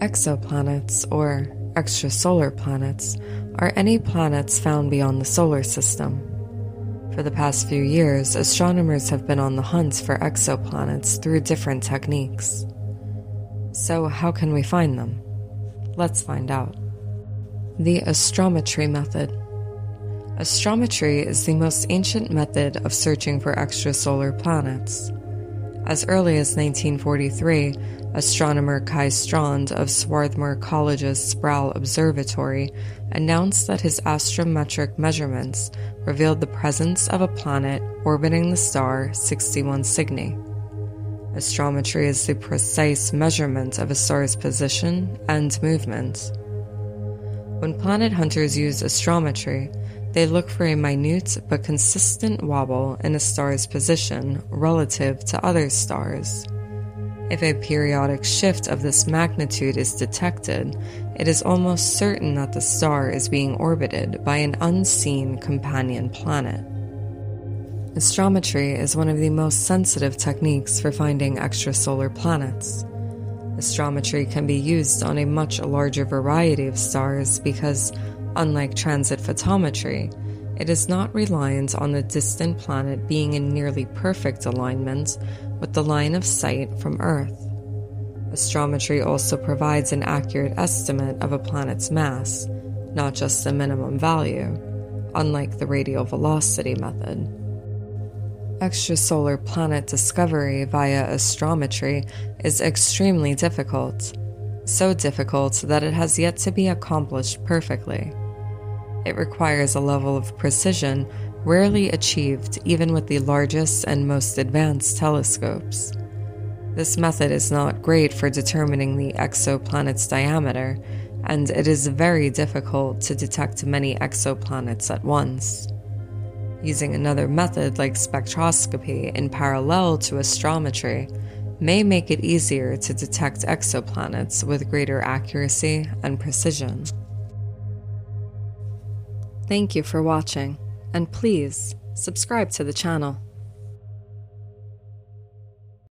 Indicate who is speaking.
Speaker 1: Exoplanets, or extrasolar planets, are any planets found beyond the solar system. For the past few years, astronomers have been on the hunt for exoplanets through different techniques. So, how can we find them? Let's find out. The astrometry method. Astrometry is the most ancient method of searching for extrasolar planets. As early as 1943, astronomer Kai Strand of Swarthmore College's Sproul Observatory announced that his astrometric measurements revealed the presence of a planet orbiting the star 61 Cygni. Astrometry is the precise measurement of a star's position and movement. When planet hunters use astrometry, they look for a minute but consistent wobble in a star's position relative to other stars. If a periodic shift of this magnitude is detected, it is almost certain that the star is being orbited by an unseen companion planet. Astrometry is one of the most sensitive techniques for finding extrasolar planets. Astrometry can be used on a much larger variety of stars because Unlike transit photometry, it is not reliant on the distant planet being in nearly perfect alignment with the line of sight from Earth. Astrometry also provides an accurate estimate of a planet's mass, not just the minimum value, unlike the radial velocity method. Extrasolar planet discovery via astrometry is extremely difficult, so difficult that it has yet to be accomplished perfectly. It requires a level of precision rarely achieved even with the largest and most advanced telescopes. This method is not great for determining the exoplanet's diameter, and it is very difficult to detect many exoplanets at once. Using another method like spectroscopy in parallel to astrometry may make it easier to detect exoplanets with greater accuracy and precision. Thank you for watching, and please subscribe to the channel.